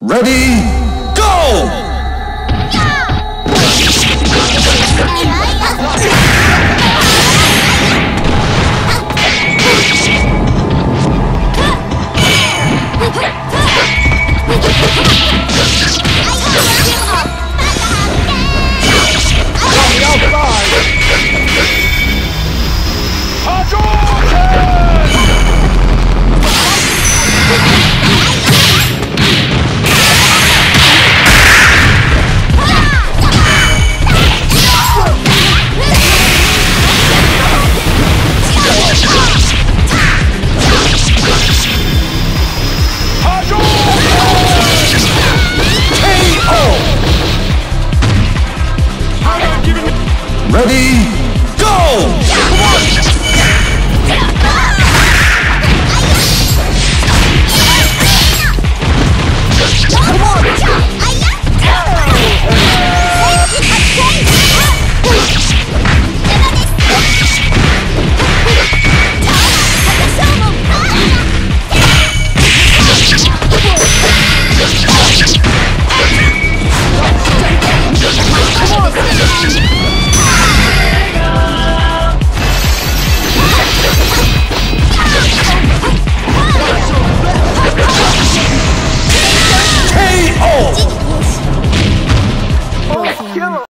Ready? Yeah.